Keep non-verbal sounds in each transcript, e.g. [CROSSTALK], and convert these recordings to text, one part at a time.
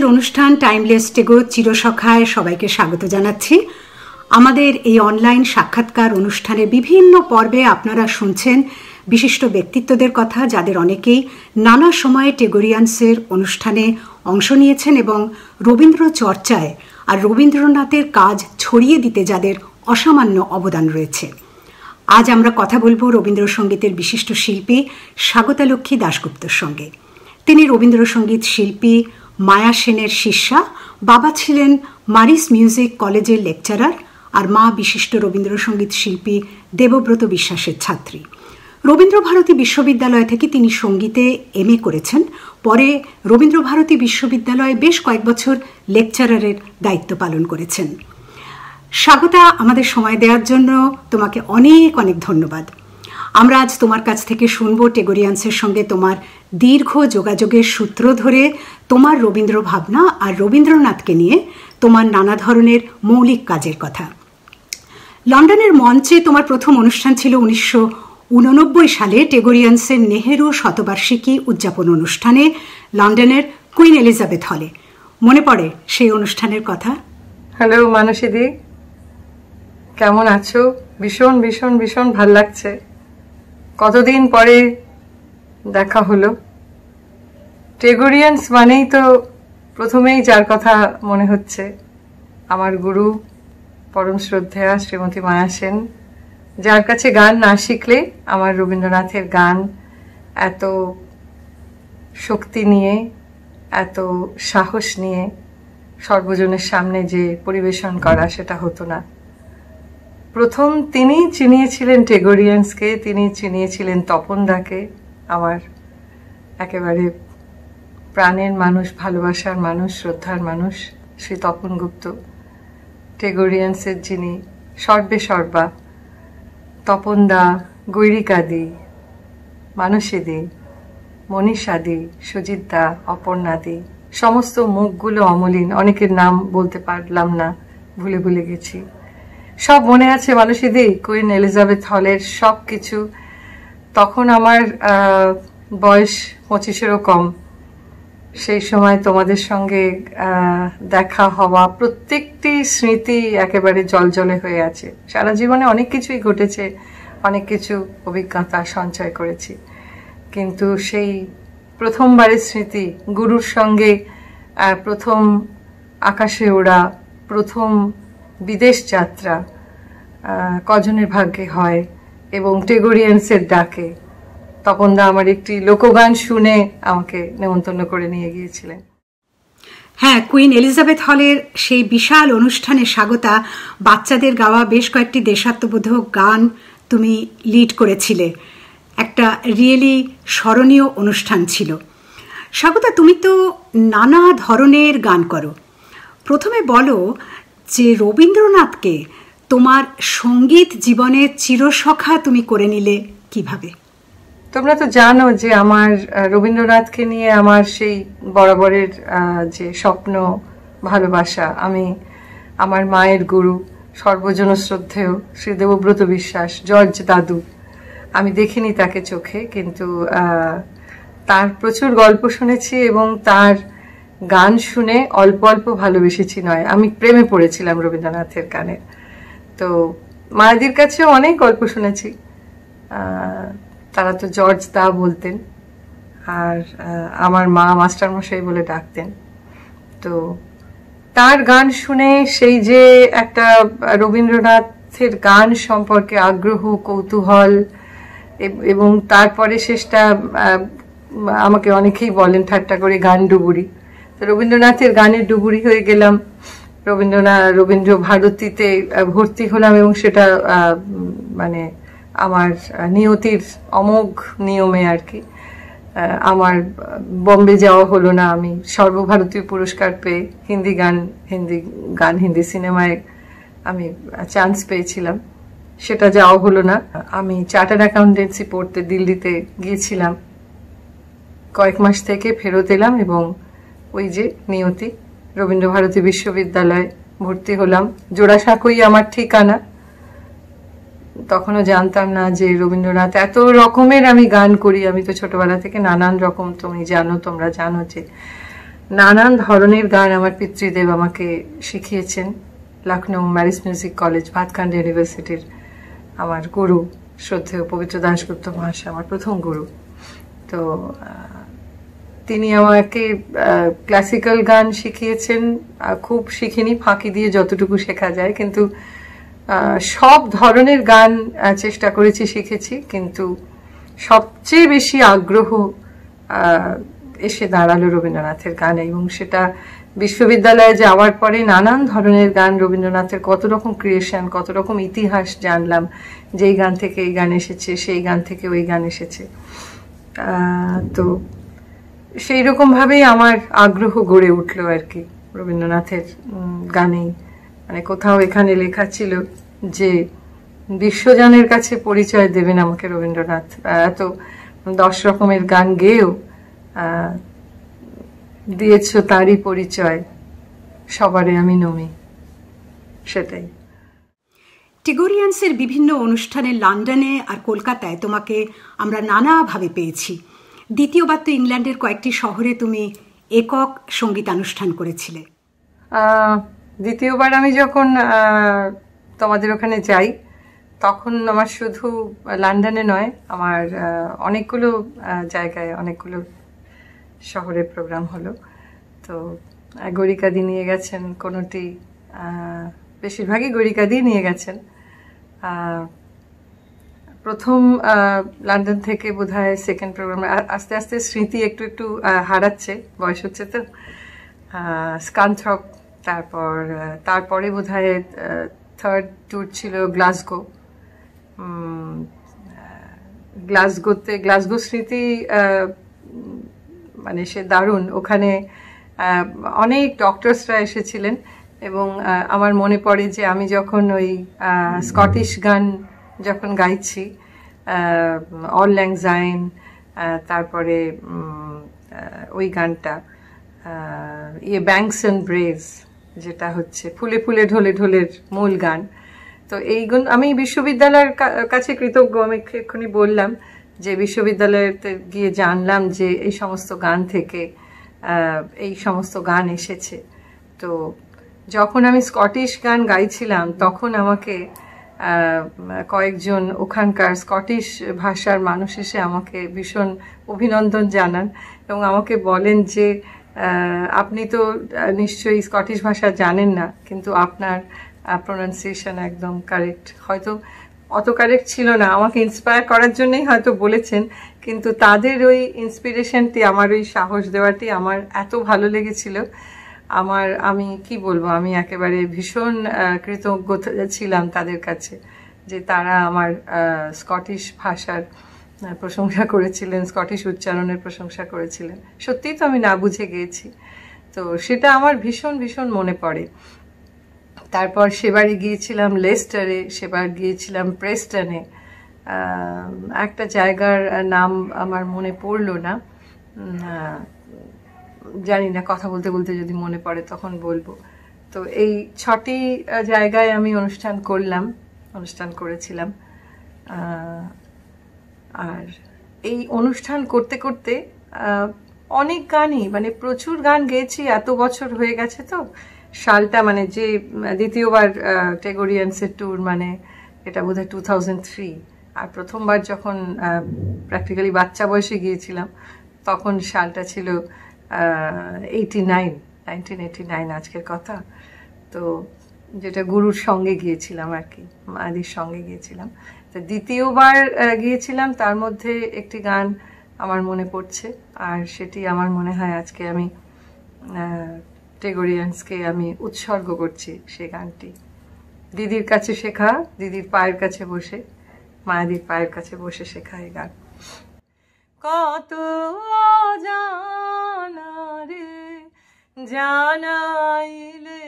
টেগোরিয়ান্সের অনুষ্ঠান টাইমলেস টেগো চিরসখায় সবাইকে স্বাগত জানাচ্ছি। আমাদের এই অনলাইন সাক্ষাৎকার অনুষ্ঠানের বিভিন্ন পর্বে আপনারা শুনছেন বিশিষ্ট ব্যক্তিত্বদের কথা, যাদের অনেকেই নানা সময়ে টেগোরিয়ান্সের অনুষ্ঠানে অংশ নিয়েছেন এবং রবীন্দ্র চর্চায় আর রবীন্দ্রনাথের কাজ ছড়িয়ে দিতে যাদের অসামান্য অবদান রয়েছে। আজ আমরা কথা বলব রবীন্দ্রসঙ্গীতের বিশিষ্ট শিল্পী স্বাগতালক্ষ্মী দাশগুপ্তর সঙ্গে। তিনি রবীন্দ্রসঙ্গীত শিল্পী মায়া সেনের শিষ্যা। বাবা ছিলেন মারিস মিউজিক কলেজের লেকচারার আর মা বিশিষ্ট রবীন্দ্রসঙ্গীত শিল্পী দেবব্রত বিশ্বাসের ছাত্রী। রবীন্দ্রভারতী বিশ্ববিদ্যালয় থেকে তিনি সঙ্গীতে এম করেছেন। পরে রবীন্দ্রভারতী বিশ্ববিদ্যালয়ে বেশ কয়েক বছর লেকচারারের দায়িত্ব পালন করেছেন। স্বাগতা আমাদের সময় দেওয়ার জন্য তোমাকে অনেক অনেক ধন্যবাদ। আমরা আজ তোমার কাছ থেকে শুনব টেগোরিয়ান্সের সঙ্গে তোমার দীর্ঘ যোগাযোগের সূত্র ধরে, তোমার রবীন্দ্র ভাবনা আর রবীন্দ্রনাথকে নিয়ে তোমার নানা ধরনের মৌলিক কাজের কথা। লন্ডনের মঞ্চে তোমার প্রথম অনুষ্ঠান ছিল উনিশশো উননব্বই সালে টেগোরিয়ান্সের নেহেরু শতবার্ষিকী উদযাপন অনুষ্ঠানে লন্ডনের কুইন এলিজাবেথ হলে। মনে পড়ে সেই অনুষ্ঠানের কথা? হ্যালো মানসীদি কেমন আছো? ভীষণ ভীষণ ভীষণ ভালো লাগছে। কতদিন পরে দেখা হলো? টেগোরিয়ান্স মানেই তো প্রথমেই যার কথা মনে হচ্ছে, আমার গুরু পরম শ্রদ্ধেয়া শ্রীমতী মায়া সেন। যার কাছে গান না শিখলে আমার রবীন্দ্রনাথের গান এত শক্তি নিয়ে, এত সাহস নিয়ে সর্বজনের সামনে যে পরিবেশন করা সেটা হতো না। প্রথম তিনি চিনিয়েছিলেন টেগোরিয়ান্সকে, তিনি চিনিয়েছিলেন তপনদাকে, আমার একেবারে প্রাণের মানুষ, ভালোবাসার মানুষ, শ্রদ্ধার মানুষ, শ্রী তপন গুপ্ত। টেগোরিয়ান্সের যিনি সর্বে সর্বা, তপনদা, গৈরিকাদি, মানসীদি, মনীষাদি, সুজিতদা, অপর্ণাদি, সমস্ত মুখগুলো অমলিন, অনেকের নাম বলতে পারলাম না, ভুলে ভুলে গেছি। সব মনে আছে মানুষীদি কুইন এলিজাবেথ হলের সব কিছু তখন আমার বয়স পঁচিশেরও কম। সেই সময় তোমাদের সঙ্গে দেখা হওয়া প্রত্যেকটি স্মৃতি একেবারে জলজলে হয়ে আছে। সারা জীবনে অনেক কিছুই ঘটেছে, অনেক কিছু অভিজ্ঞতা সঞ্চয় করেছি। কিন্তু সেই প্রথমবারের স্মৃতি, গুরুর সঙ্গে প্রথম আকাশে ওড়া, প্রথম বিদেশ যাত্রা কজনের ভাগ্যে হয় এবং টেগোরিয়ান্সের ডাকে। তপনদা আমার একটি লোকগান শুনে আমাকে নেমন্তন্ন করে নিয়ে গিয়েছিলেন। হ্যাঁ কুইন এলিজাবেথ হলের সেই বিশাল অনুষ্ঠানে স্বাগতা, বাচ্চাদের গাওয়া বেশ কয়েকটি দেশাত্মবোধক গান তুমি লিড করেছিলে। একটা রিয়েলি স্মরণীয় অনুষ্ঠান ছিল। স্বাগতা, তুমি তো নানা ধরনের গান করো। প্রথমে বলো যে রবীন্দ্রনাথকে তোমার সংগীত জীবনের চিরসখা তুমি করে নিলে কীভাবে? তোমরা তো জানো যে আমার রবীন্দ্রনাথকে নিয়ে আমার সেই বরাবরের যে স্বপ্ন, ভালোবাসা, আমি আমার মায়ের গুরু সর্বজন শ্রদ্ধেয় শ্রী দেবব্রত বিশ্বাস, জর্জ দাদু, আমি দেখিনি তাকে চোখে, কিন্তু তার প্রচুর গল্প শুনেছি এবং তার গান শুনে অল্প অল্প ভালোবেসেছি নয়। আমি প্রেমে পড়েছিলাম রবীন্দ্রনাথের গানে। তো মায়েদের কাছেও অনেক গল্প শুনেছি। তারা তো জর্জ দা বলতেন আর আমার মা মাস্টারমশাই বলে ডাকতেন। তো তার গান শুনে সেই যে একটা রবীন্দ্রনাথের গান সম্পর্কে আগ্রহ, কৌতূহল এবং তারপরে শেষটা আমাকে অনেকেই বলেন, ঠাট্টা করে গান ডুবুরি। রবীন্দ্রনাথের গানের ডুবুরি হয়ে গেলাম। রবীন্দ্রনাথ রবীন্দ্র ভারতীতে ভর্তি হলাম এবং সেটা মানে আমার নিয়তির অমোঘ নিয়মে আর কি। আমার বম্বে যাওয়া হলো না। আমি সর্বভারতীয় পুরস্কার পেয়ে হিন্দি গান হিন্দি গান, হিন্দি সিনেমায় আমি চান্স পেয়েছিলাম। সেটা যাওয়া হলো না। আমি চার্টার্ড অ্যাকাউন্টেন্সি পড়তে দিল্লিতে গিয়েছিলাম। কয়েক মাস থেকে ফেরত এলাম এবং ওই যে নিয়তি, রবীন্দ্রভারতী বিশ্ববিদ্যালয়ে ভর্তি হলাম। জোড়াসাঁকুই আমার ঠিকানা। তখনও জানতাম না যে রবীন্দ্রনাথ এত রকমের আমি গান করি। আমি তো ছোটবেলা থেকে নানান রকম, তুমি জানো, তোমরা জানো যে নানান ধরনের গান আমার পিতৃদেব আমাকে শিখিয়েছেন। Lucknow Marris music college Bhatkhande ইউনিভার্সিটির আমার গুরু, শ্রদ্ধেয় পবিত্র দাসগুপ্ত মহাশয়, আমার প্রথম গুরু। তো তিনি আমাকে ক্লাসিক্যাল গান শিখিয়েছেন খুব শিখিনি, ফাঁকি দিয়ে যতটুকু শেখা যায়, কিন্তু সব ধরনের গান চেষ্টা করেছি, শিখেছি, কিন্তু সবচেয়ে বেশি আগ্রহ এসে দাঁড়াল রবীন্দ্রনাথের গানে এবং সেটা বিশ্ববিদ্যালয়ে যাওয়ার পরে নানান ধরনের গান রবীন্দ্রনাথের, কত রকম ক্রিয়েশন কত রকম ইতিহাস জানলাম, যেই গান থেকে এই গান এসেছে, সেই গান থেকে ওই গান এসেছে। তো সেই রকমভাবেই আমার আগ্রহ গড়ে উঠল আর কি রবীন্দ্রনাথের গানেই। মানে কোথাও এখানে লেখা ছিল যে, বিশ্বজনের কাছে পরিচয় দেবেন আমাকে রবীন্দ্রনাথ। এত দশ রকমের গান গেয়েও দিয়েছ তারই পরিচয়, সবারে আমি নমি। সেটাই। টিগোরিয়ান্সের বিভিন্ন অনুষ্ঠানে লন্ডনে আর কলকাতায় তোমাকে আমরা নানাভাবে পেয়েছি। দ্বিতীয়বার তো ইংল্যান্ডের কয়েকটি শহরে তুমি একক সঙ্গীতানুষ্ঠান করেছিলে। দ্বিতীয়বার আমি যখন তোমাদের ওখানে যাই, তখন আমার শুধু লন্ডনে নয়, আমার অনেকগুলো জায়গায় অনেকগুলো শহরে প্রোগ্রাম হলো। তো গরিকাদি নিয়ে গেছেন, কোনোটি বেশিরভাগই গরিকাদি নিয়ে গেছেন। প্রথম লন্ডন থেকে বোধ হয় সেকেন্ড প্রোগ্রাম আস্তে আস্তে স্মৃতি একটু একটু হারাচ্ছে, বয়স হচ্ছে তো। স্কান্থ্রপ তারপর তারপরে বোধ হয় থার্ড ট্যুর ছিল গ্লাসগো। গ্লাসগোতে, গ্লাসগো স্মৃতি মানে সে দারুণ। ওখানে অনেক ডক্টরসরা এসেছিলেন এবং আমার মনে পড়ে যে আমি যখন ওই স্কটিশ গান যখন গাইছি অল ল্যাংজাইন তারপরে ওই গানটা ইয়ে ব্যাংকস অ্যান্ড ব্রেজ, যেটা হচ্ছে ফুলে ফুলে ঢোলে ঢোলের মূল গান। তো এই গুণ আমি বিশ্ববিদ্যালয়ের কাছে কৃতজ্ঞ, আমি এক্ষুনি বললাম যে বিশ্ববিদ্যালয়তে গিয়ে জানলাম যে এই সমস্ত গান থেকে এই সমস্ত গান এসেছে। তো যখন আমি স্কটিশ গান গাইছিলাম, তখন আমাকে কয়েকজন ওখানকার স্কটিশ ভাষার মানুষ এসে আমাকে ভীষণ অভিনন্দন জানান এবং আমাকে বলেন যে আপনি তো নিশ্চয়ই স্কটিশ ভাষা জানেন না, কিন্তু আপনার প্রোনাউন্সিয়েশন একদম কারেক্ট হয়তো অত কারেক্ট ছিল না। আমাকে ইন্সপায়ার করার জন্যই হয়তো বলেছেন, কিন্তু তাদের ওই ইন্সপিরেশনটি আমার ওই সাহস দেওয়াটি আমার এত ভালো লেগেছিল আমার, আমি কি বলব, আমি একেবারে ভীষণ কৃতজ্ঞ ছিলাম তাদের কাছে যে তারা আমার স্কটিশ ভাষার প্রশংসা করেছিলেন স্কটিশ উচ্চারণের প্রশংসা করেছিলেন। সত্যিই তো আমি না বুঝে গিয়েছি। তো সেটা আমার ভীষণ ভীষণ মনে পড়ে। তারপর সেবারে গিয়েছিলাম লেস্টারে সেবার গিয়েছিলাম প্রেস্টনে একটা জায়গার নাম আমার মনে পড়ল না। জানি না, কথা বলতে বলতে যদি মনে পড়ে তখন বলব। তো এই ছটি জায়গায় আমি অনুষ্ঠান করলাম, অনুষ্ঠান করেছিলাম। আর এই অনুষ্ঠান করতে করতে অনেক গানই মানে প্রচুর গান গেয়েছি, এত বছর হয়ে গেছে তো। সালটা মানে যে দ্বিতীয়বার টেগোরিয়ান্সের ট্যুর মানে এটা বোধ হয় টু থ্রি আর প্রথমবার যখন প্র্যাকটিক্যালি বাচ্চা বয়সে গিয়েছিলাম, তখন সালটা ছিল eighty nine nineteen eighty nine আজকের কথা। তো যেটা গুরুর সঙ্গে গিয়েছিলাম আর কি মাদির সঙ্গে গিয়েছিলাম। তো দ্বিতীয়বার গিয়েছিলাম, তার মধ্যে একটি গান আমার মনে পড়ছে। আর সেটি আমার মনে হয় আজকে আমি টেগোরিয়ান্সকে আমি উৎসর্গ করছি সে গানটি। দিদির কাছে শেখা, দিদির পায়ের কাছে বসে মায়াদির পায়ের কাছে বসে শেখা এই গান। কত জানারে জানাইলে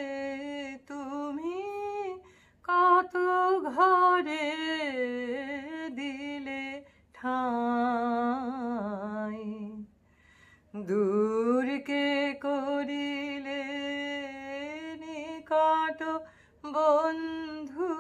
তুমি কত ঘরে দিলে ঠাই। দূরকে করিলে নিকট বন্ধু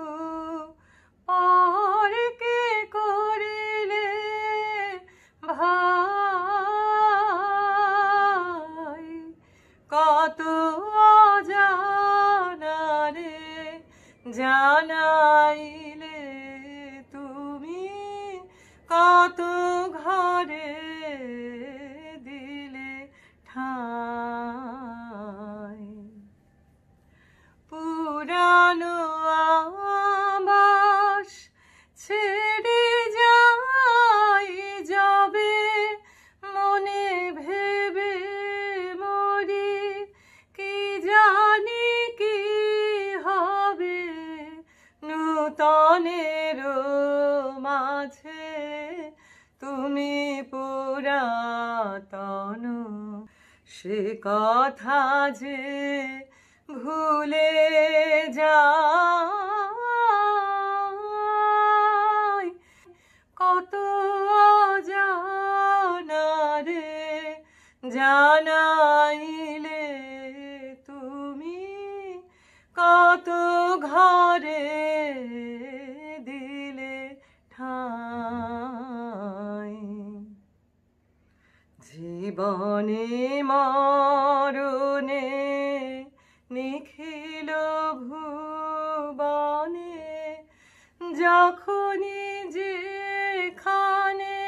যখনই যেখানে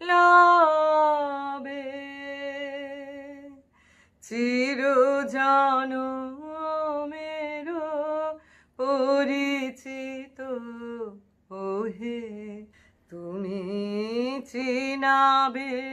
লাবে চির মেরো পরিচিত ওহে তুমি চিনাবে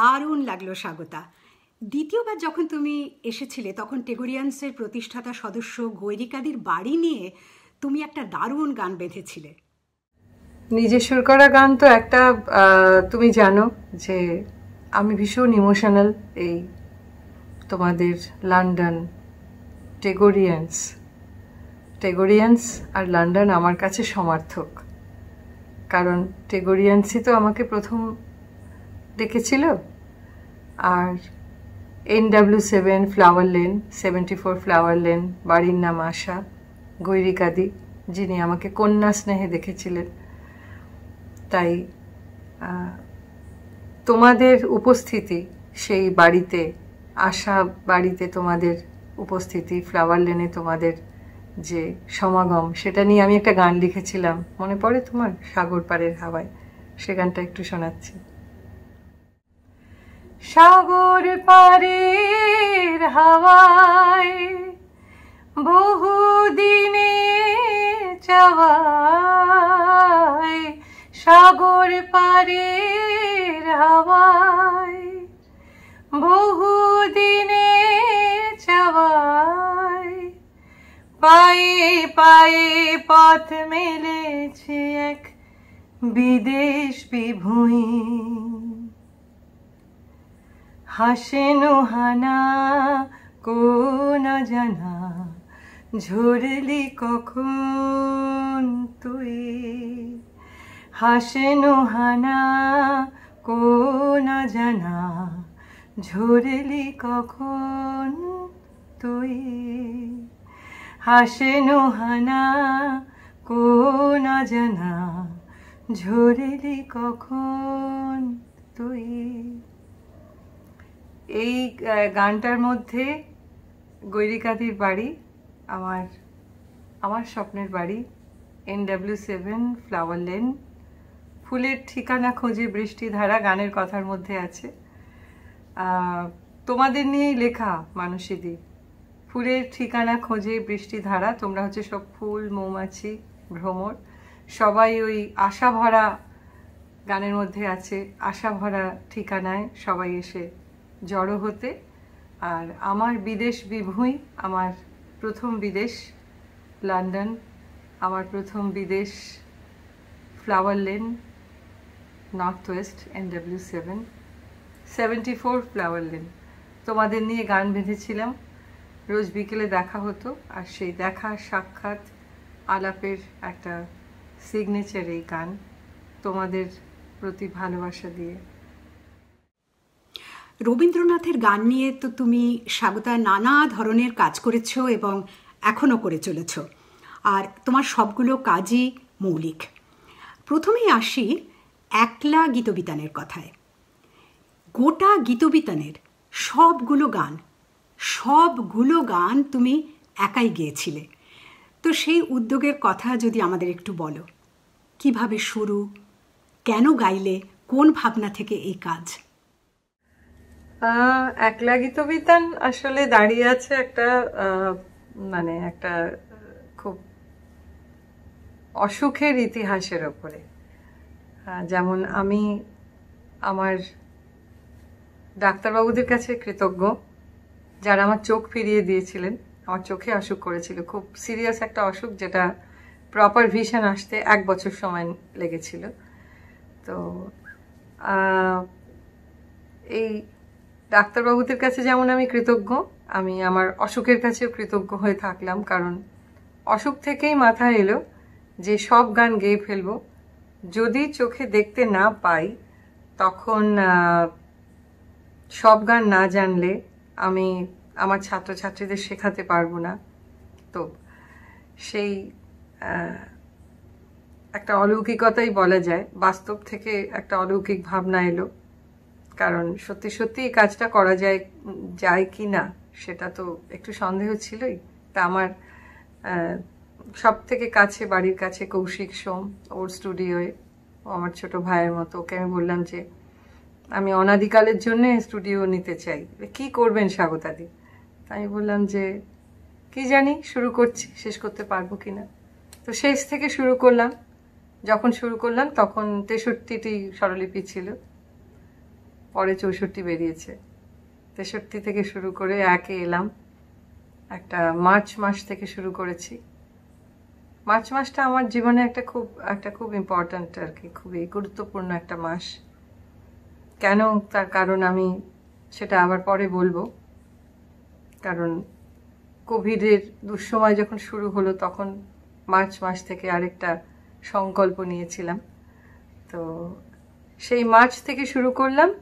দারুণ লাগল, স্বাগতা। দ্বিতীয়বার যখন তুমি এসেছিলে, তখন টেগোরিয়ান্সের প্রতিষ্ঠাতা সদস্য গৈরিকাদির বাড়ি নিয়ে তুমি একটা দারুণ গান বেঁধেছিলে। নিজে সুর করা গান তো একটা তুমি জানো যে আমি ভীষণ ইমোশনাল এই তোমাদের লন্ডন টেগোরিয়ান্স। টেগোরিয়ান্স আর লন্ডন আমার কাছে সমার্থক। কারণ টেগোরিয়ান্সই তো আমাকে প্রথম ডেকেছিল আর N W seven flower lane seventy four flower lane বাড়ির নাম আশা গৈরিকাদি যিনি আমাকে কন্যা স্নেহে দেখেছিলেন। তাই তোমাদের উপস্থিতি সেই বাড়িতে, আশা বাড়িতে তোমাদের উপস্থিতি ফ্লাওয়ার লেনে তোমাদের যে সমাগম, সেটা নিয়ে আমি একটা গান লিখেছিলাম। মনে পড়ে তোমার? সাগর পাড়ের হাওয়ায়। সে গানটা একটু শোনাচ্ছি। সাগর পারের হাওয়ায় বহুদিনে চাওয়ায় সাগর পারের হাওয়ায় বহুদিনে চাওয়ায় পায়ে পায়ে পথ মেলেছে এক বিদেশ বিভূমি হাসেন হানা, কোন জানা, ঝরলি কখন তুই? হাসেন হানা, কোন জানা, ঝরলি কখন তুই? হাসেন হানা, কোন জানা, ঝরলি কখন তুই? এই গানটার মধ্যে গৈরিকাদির বাড়ি, আমার আমার স্বপ্নের বাড়ি N W seven flower lane ফুলের ঠিকানা খোঁজে বৃষ্টি ধারা গানের কথার মধ্যে আছে। তোমাদের নিয়েই লেখা মানসীদি ফুলের ঠিকানা খোঁজে বৃষ্টি ধারা তোমরা হচ্ছে সব ফুল, মৌমাছি, ভ্রমর, সবাই ওই আশা ভরা গানের মধ্যে আছে। আশা ভরা ঠিকানায় সবাই এসে জড়ো হতে। আর আমার বিদেশ বিভুঁই, আমার প্রথম বিদেশ লন্ডন, আমার প্রথম বিদেশ flower lane north west N W seven, seventy four flower lane তোমাদের নিয়ে গান বেঁধেছিলাম। রোজ বিকেলে দেখা হতো, আর সেই দেখা সাক্ষাৎ আলাপের একটা সিগনেচার এই গান। তোমাদের প্রতি ভালোবাসা দিয়ে। রবীন্দ্রনাথের গান নিয়ে তো তুমি স্বাগতা নানা ধরনের কাজ করেছ এবং এখনও করে চলেছ। আর তোমার সবগুলো কাজই মৌলিক। প্রথমেই আসি একলা গীতবিতানের কথায়। গোটা গীতবিতানের সবগুলো গান সবগুলো গান তুমি একাই গেয়েছিলে। তো সেই উদ্যোগের কথা যদি আমাদের একটু বলো। কীভাবে শুরু, কেন গাইলে, কোন ভাবনা থেকে এই কাজ? একলা গীতবিতান আসলে দাঁড়িয়ে আছে একটা মানে একটা খুব অসুখের ইতিহাসের ওপরে। যেমন আমি আমার ডাক্তারবাবুদের কাছে কৃতজ্ঞ, যারা আমার চোখ ফিরিয়ে দিয়েছিলেন, আমার চোখে অসুখ করেছিল। খুব সিরিয়াস একটা অসুখ যেটা প্রপার ভিশন আসতে এক বছর সময় লেগেছিল। তো এই ডাক্তারবাবুদের কাছে যেমন আমি কৃতজ্ঞ, আমি আমার অসুখের কাছেও কৃতজ্ঞ হয়ে থাকলাম, কারণ অসুখ থেকেই মাথায় এলো যে সব গান গেয়ে ফেলব। যদি চোখে দেখতে না পাই, তখন সব গান না জানলে আমি আমার ছাত্রছাত্রীদের শেখাতে পারব না। তো সেই একটা অলৌকিকতাই বলা যায়, বাস্তব থেকে একটা অলৌকিক ভাবনা এলো। কারণ সত্যি সত্যি এই কাজটা করা যায় যায় কি না, সেটা তো একটু সন্দেহ ছিলই। তা আমার সব থেকে কাছে, বাড়ির কাছে কৌশিক সোম, ওর স্টুডিওয়ে আমার ছোট ভাইয়ের মতো। ওকে আমি বললাম যে, আমি অনাদিকালের জন্য স্টুডিও নিতে চাই। কি করবেন স্বাগতাদি? আমি বললাম যে, কি জানি, শুরু করছি, শেষ করতে পারব কি না তো শেষ থেকে শুরু করলাম। যখন শুরু করলাম, তখন তেষট্টিটি স্বরলিপি ছিল। পরে চৌষট্টি বেরিয়েছে। তেষট্টি থেকে শুরু করে একে এলাম। একটা মার্চ মাস থেকে শুরু করেছি। মার্চ মাসটা আমার জীবনে একটা খুব একটা খুব ইম্পর্ট্যান্ট আর কি, খুবই গুরুত্বপূর্ণ একটা মাস। কেন তার কারণ আমি সেটা আবার পরে বলব। কারণ কোভিডের দুঃসময় যখন শুরু হলো তখন মার্চ মাস থেকে আরেকটা সংকল্প নিয়েছিলাম। তো সেই মার্চ থেকে শুরু করলাম।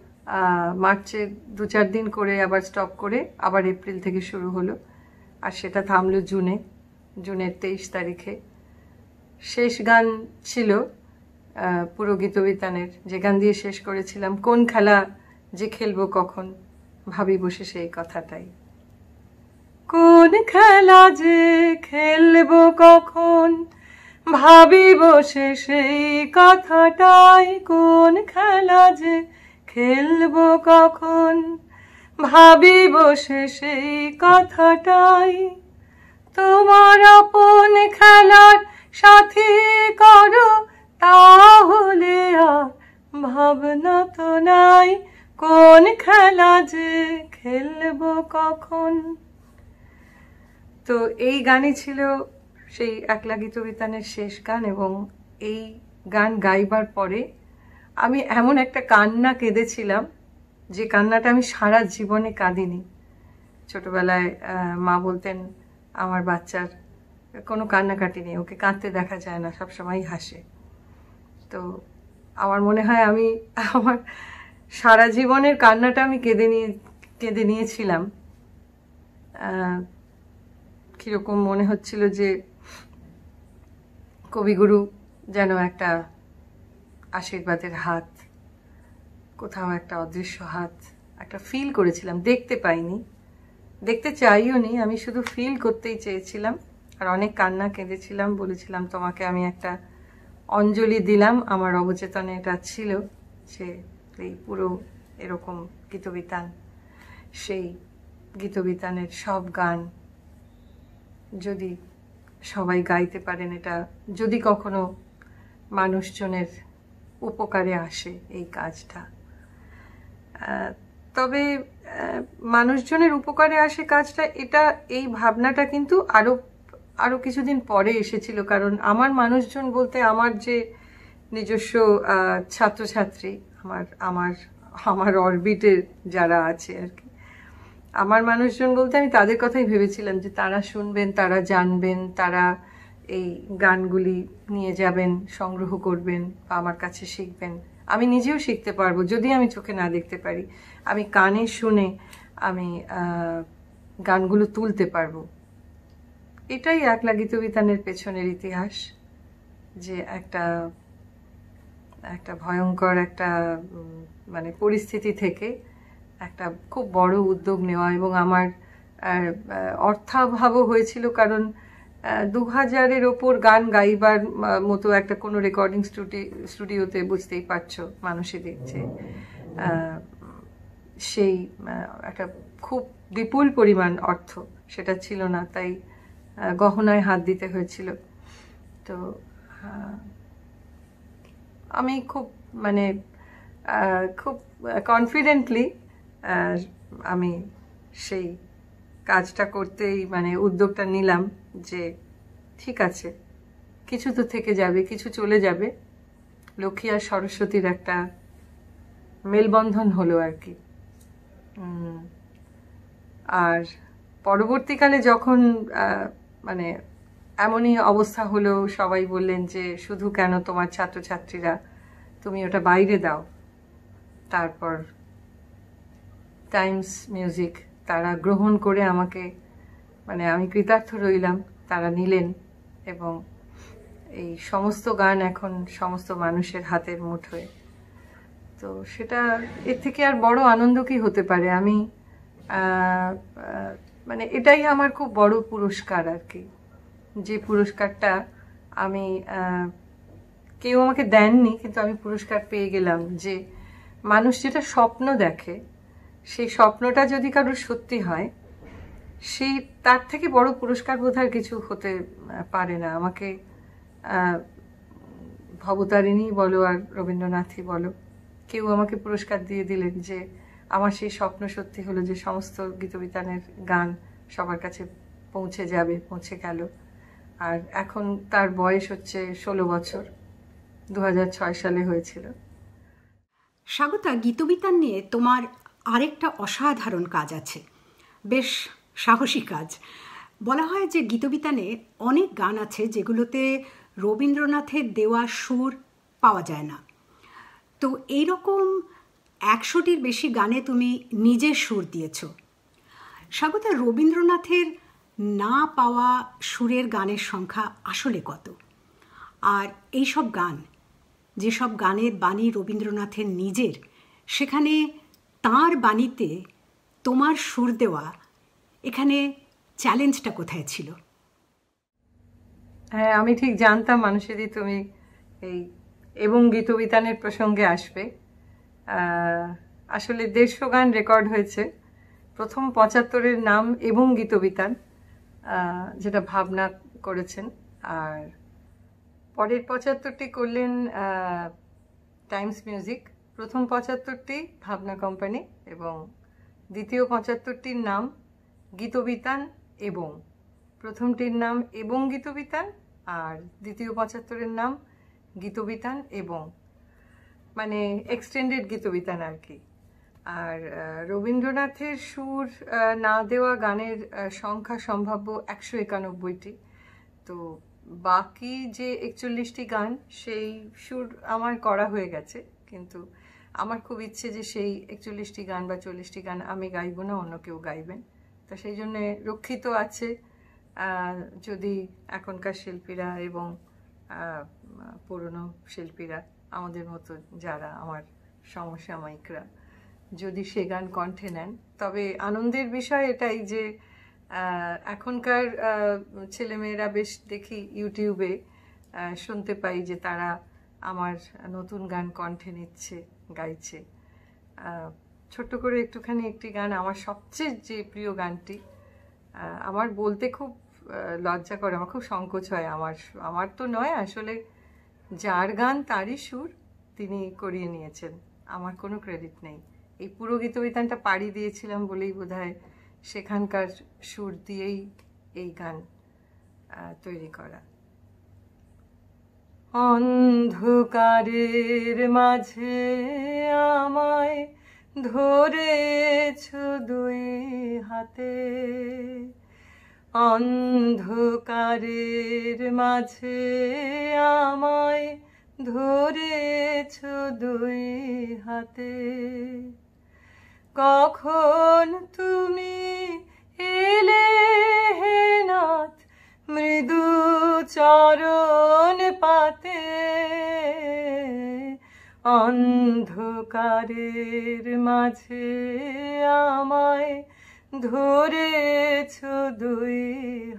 মার্চে দু চার দিন করে আবার স্টপ করে আবার এপ্রিল থেকে শুরু হলো। আর সেটা থামলো জুনে জুনের তেইশ তারিখে। শেষ গান ছিল পুরো গীতবিতানের। যে গান দিয়ে শেষ করেছিলাম, কোন খেলা যে খেলব কখন, ভাবি বসে সেই কথাটাই। কোন খেলা যে খেলব কখন, ভাবি বসে সেই কথাটাই। কোন খেলা যে খেলব কখন? ভাবি বসে সেই কথাটাই। তোমার আপন খেলার সাথী করো, তাহলে আর ভাবনা তো নাই কোন খেলা যে খেলব কখন। তো এই গানই ছিল সেই একলা গীতবিতানের শেষ গান এবং এই গান গাইবার পরে আমি এমন একটা কান্না কেঁদেছিলাম যে কান্নাটা আমি সারা জীবনে কাঁদিনি। ছোটবেলায় মা বলতেন, আমার বাচ্চার কোনো কান্নাকাটি নেই, ওকে কাঁদতে দেখা যায় না সবসময় হাসে। তো আমার মনে হয় আমি [LAUGHS] আমার সারা জীবনের কান্নাটা আমি কেঁদে নিয়ে, কেঁদে নিয়েছিলাম। কীরকম মনে হচ্ছিল যে কবিগুরু যেন একটা আশীর্বাদের হাত, কোথাও একটা অদৃশ্য হাত, একটা ফিল করেছিলাম, দেখতে পাইনি। দেখতে চাইও নি, আমি শুধু ফিল করতেই চেয়েছিলাম। আর অনেক কান্না কেঁদেছিলাম, বলেছিলাম, তোমাকে আমি একটা অঞ্জলি দিলাম। আমার অবচেতনে এটা ছিল সে এই পুরো এরকম গীতবিতান, সেই গীতবিতানের সব গান যদি সবাই গাইতে পারেন, এটা যদি কখনো মানুষজনের উপকারে আসে এই কাজটা। তবে মানুষজনের উপকারে আসে কাজটা, এটা, এই ভাবনাটা কিন্তু আরও আরও কিছুদিন পরে এসেছিল, কারণ আমার মানুষজন বলতে আমার যে নিজস্ব ছাত্রছাত্রী, আমার আমার আমার অরবিটের যারা আছে আর কি, আমার মানুষজন বলতে আমি তাদের কথাই ভেবেছিলাম যে তারা শুনবেন, তারা জানবেন, তারা এই গানগুলি নিয়ে যাবেন, সংগ্রহ করবেন, বা আমার কাছে শিখবেন। আমি নিজেও শিখতে পারব, যদি আমি চোখে না দেখতে পারি। আমি কানে শুনে আমি গানগুলো তুলতে পারব। এটাই একলা গীতবিতানের পেছনের ইতিহাস, যে একটা একটা ভয়ঙ্কর একটা মানে পরিস্থিতি থেকে একটা খুব বড় উদ্যোগ নেওয়া এবং আমার অর্থাভাবও হয়েছিল কারণ দু হাজারের ওপর গান গাইবার মতো একটা কোনো রেকর্ডিং স্টুডিওতে বুঝতেই পারছ মানুষই দেখছে। সেই একটা খুব বিপুল পরিমাণ অর্থ। সেটা ছিল না, তাই গহনায় হাত দিতে হয়েছিল। তো আমি খুব মানে খুব কনফিডেন্টলি আমি সেই কাজটা করতেই মানে উদ্যোগটা নিলাম যে ঠিক আছে, কিছু তো থেকে যাবে, কিছু চলে যাবে। লক্ষ্মী আর সরস্বতীর একটা মেলবন্ধন হলো আর কি। আর পরবর্তীকালে যখন মানে এমনই অবস্থা হলো, সবাই বললেন যে শুধু কেন তোমার ছাত্রছাত্রীরা, তুমি ওটা বাইরে দাও। তারপর টাইমস মিউজিক তারা গ্রহণ করে আমাকে মানে আমি কৃতার্থ রইলাম, তারা নিলেন এবং এই সমস্ত গান এখন সমস্ত মানুষের হাতের মুঠোয় তো সেটা এর থেকে আর বড় আনন্দ কি হতে পারে? আমি মানে এটাই আমার খুব বড় পুরস্কার আর কি। যে পুরস্কারটা আমি কেউ আমাকে দেননি, কিন্তু আমি পুরস্কার পেয়ে গেলাম যে মানুষ যেটা স্বপ্ন দেখে সেই স্বপ্নটা যদি কারোর সত্যি হয় সেই তার থেকে বড় পুরস্কার বোধহয় কিছু হতে পারে না। আমাকে ভবতারিণী বলো আর রবীন্দ্রনাথই বলো, কেউ আমাকে পুরস্কার দিয়ে দিলেন যে আমার সেই স্বপ্ন সত্যি হলো যে সমস্ত গীতবিতানের গান সবার কাছে পৌঁছে যাবে, পৌঁছে গেল। আর এখন তার বয়স হচ্ছে ষোলো বছর দু হাজার ছয় সালে হয়েছিল। স্বাগতা, গীতবিতান নিয়ে তোমার আরেকটা অসাধারণ কাজ আছে। বেশ সাহসী কাজ। বলা হয় যে গীতবিতানে অনেক গান আছে যেগুলোতে রবীন্দ্রনাথের দেওয়া সুর পাওয়া যায় না। তো এইরকম একশোটির বেশি গানে তুমি নিজের সুর দিয়েছ। স্বাগতা, রবীন্দ্রনাথের না পাওয়া সুরের গানের সংখ্যা আসলে কত? আর এইসব গান, যেসব গানের বাণী রবীন্দ্রনাথের নিজের, সেখানে তার বাণীতে তোমার সুর দেওয়া এখানে চ্যালেঞ্জটা কোথায় ছিল? হ্যাঁ আমি ঠিক জানতাম মানুষেরই তুমি এই এবং গীতবিতানের প্রসঙ্গে আসবে। আসলে দেড়শো গান রেকর্ড হয়েছে। প্রথম পঁচাত্তরের নাম এবং গীতবিতান যেটা ভাবনা করেছেন। আর পরের পঁচাত্তরটি করলেন টাইমস মিউজিক। প্রথম পঁচাত্তরটি ভাবনা কোম্পানি এবং দ্বিতীয় পঁচাত্তরটির নাম গীতবিতান এবং। প্রথমটির নাম এবং গীতবিতান আর দ্বিতীয় পঁচাত্তরের নাম গীতবিতান এবং। মানে এক্সটেন্ডেড গীতবিতান আর কি। আর রবীন্দ্রনাথের সুর না দেওয়া গানের সংখ্যা সম্ভাব্য একশো একানব্বইটি। তো বাকি যে একচল্লিশটি গান, সেই সুর আমার করা হয়ে গেছে। কিন্তু আমার খুব ইচ্ছে যে সেই একচল্লিশটি গান বা চল্লিশটি গান আমি গাইবো না, অন্য কেউ গাইবেন। তো সেই জন্যে রক্ষিত আছে যদি এখনকার শিল্পীরা এবং পুরনো শিল্পীরা আমাদের মতো যারা আমার সমসাময়িকরা যদি সে গান কণ্ঠে নেন। তবে আনন্দের বিষয় এটাই যে এখনকার ছেলেমেয়েরা বেশ দেখি ইউটিউবে শুনতে পাই যে তারা আমার নতুন গান কণ্ঠে নিচ্ছে। গাইছে। ছোট্ট করে একটুখানি একটি গান, আমার সবচেয়ে যে প্রিয় গানটি আমার বলতে খুব লজ্জা করে, আমার খুব সংকোচ হয় আমার আমার তো নয়, আসলে যার গান তারই সুর তিনি করিয়ে নিয়েছেন, আমার কোনো ক্রেডিট নেই। এই পুরো গীতবিতানটা পাড়ি দিয়েছিলাম বলেই বোধহয় সেখানকার সুর দিয়েই এই গান তৈরি করা। অন্ধকারের মাঝে আমায় ধরেছ দুই হাতে। অন্ধকারের মাঝে আমায় ধরেছ দুই হাতে। কখন তুমি এলে হে নাথ? মৃদু চরণ পাতে অন্ধকারের মাঝে আমায় ধরেছ দুই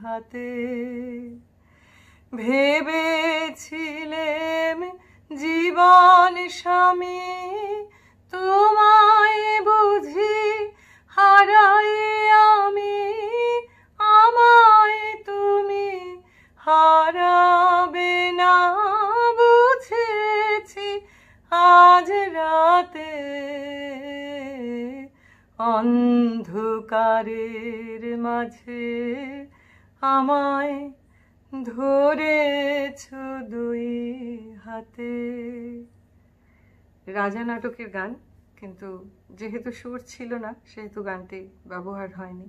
হাতে। ভেবেছিলেম জীবন স্বামী ধরেছ দুই হাতে। রাজা নাটকের গান, কিন্তু যেহেতু সুর ছিল না, সেহেতু গানটি ব্যবহার হয়নি।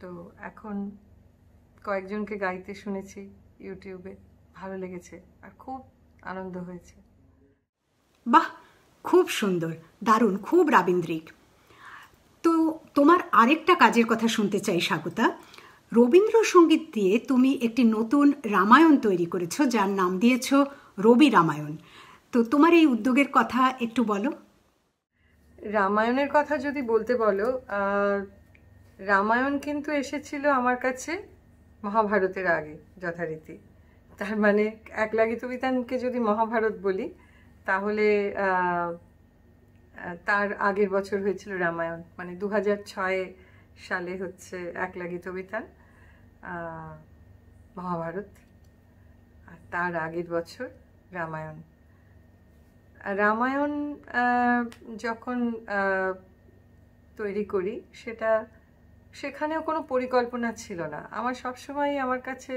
তো এখন কয়েকজনকে গাইতে শুনেছি ইউটিউবে, ভালো লেগেছে আর খুব আনন্দ হয়েছে। বাহ, খুব সুন্দর, দারুণ, খুব রাবীন্দ্রিক। তো তোমার আরেকটা কাজের কথা শুনতে চাই স্বাগতা রবীন্দ্রসঙ্গীত দিয়ে তুমি একটি নতুন রামায়ণ তৈরি করেছ, যার নাম দিয়েছ রবি রামায়ণ। তো তোমার এই উদ্যোগের কথা একটু বলো। রামায়ণের কথা যদি বলতে বলো রামায়ণ কিন্তু এসেছিল আমার কাছে মহাভারতের আগে, যথারীতি। তার মানে এক লাগি বিতানকে যদি মহাভারত বলি, তাহলে তার আগের বছর হয়েছিল রামায়ণ। মানে দু সালে হচ্ছে এক লাগি বিতান মহাভারত আর তার আগের বছর রামায়ণ। রামায়ণ যখন তৈরি করি, সেটা, সেখানেও কোনো পরিকল্পনা ছিল না। আমার সবসময় আমার কাছে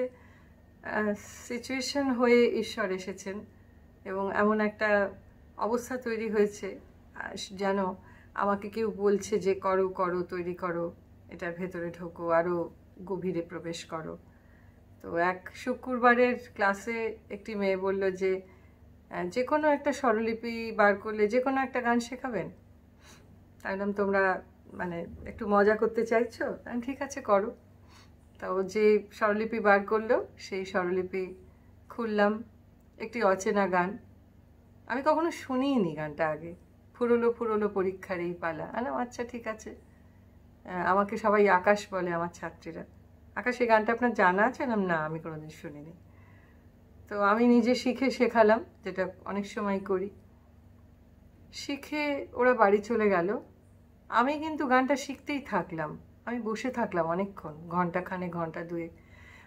সিচুয়েশন হয়ে ঈশ্বর এসেছেন এবং এমন একটা অবস্থা তৈরি হয়েছে যেন আমাকে কেউ বলছে যে, করো করো, তৈরি করো, এটার ভেতরে ঢোকো আরও গভীরে প্রবেশ করো। তো এক শুক্রবারের ক্লাসে একটি মেয়ে বলল যে যে কোনো একটা স্বরলিপি বার করলে যে কোনো একটা গান শেখাবেন? তাইলাম তোমরা মানে একটু মজা করতে চাইছো? ঠিক আছে, করো। তা ও যে স্বরলিপি বার করল, সেই স্বরলিপি খুললাম, একটি অচেনা গান। আমি কখনো শুনিনি গানটা আগে। ফুরলো ফুরলো পরীক্ষার এই পালা। আলাম আচ্ছা ঠিক আছে। আমাকে সবাই আকাশ বলে আমার ছাত্রীরা। আকাশ এই গানটা আপনার জানা আছে? না না, আমি কোনোদিন শুনিনি। তো আমি নিজে শিখে শেখালাম, যেটা অনেক সময় করি। শিখে ওরা বাড়ি চলে গেল। আমি কিন্তু গানটা শিখতেই থাকলাম। আমি বসে থাকলাম অনেকক্ষণ ঘণ্টা খানে ঘণ্টা দুয়ে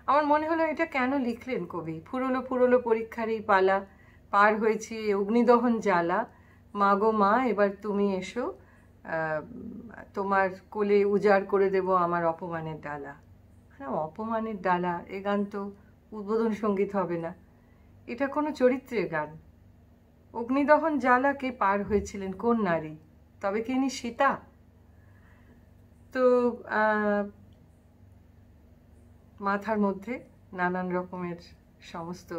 আমার মনে হলো এটা কেন লিখলেন কবি? ফুরলো ফুরলো পরীক্ষার এই পালা, পার হয়েছি, অগ্নিদহন জ্বালা। মা গো মা, এবার তুমি এসো। তোমার কোলে উজাড় করে দেব আমার অপমানের ডালা। হ্যাঁ অপমানের ডালা, এ গান তো উদ্বোধন সংগীত হবে না। এটা কোনো চরিত্রের গান। অগ্নিদহন জ্বালা কে পার হয়েছিলেন কোন নারী? তবে কি ইনি সীতা? তো মাথার মধ্যে নানান রকমের সমস্ত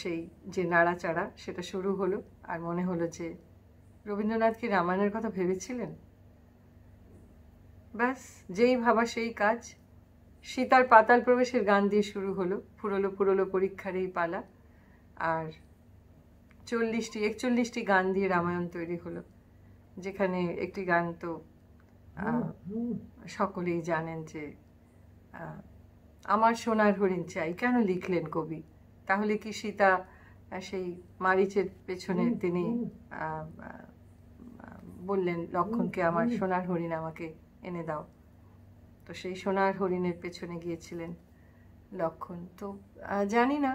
সেই যে নাড়াচাড়া, সেটা শুরু হলো। আর মনে হলো যে রবীন্দ্রনাথ কি রামায়ণের কথা ভেবেছিলেন? ব্যাস যেই ভাবা সেই কাজ। সীতার পাতাল প্রবেশের গান দিয়ে শুরু হলো ফুরলো ফুরলো পরীক্ষার এই পালা। আর চল্লিশটি একচল্লিশটি গান দিয়ে রামায়ণ তৈরি হলো যেখানে একটি গান তো সকলেই জানেন যে আমার সোনার হরিণ চাই কেন লিখলেন কবি? তাহলে কি সীতা সেই মারিচের পেছনে তিনি বললেন লক্ষণকে আমার সোনার হরিণ আমাকে এনে দাও। তো সেই সোনার হরিণের পেছনে গিয়েছিলেন লক্ষণ। তো জানি না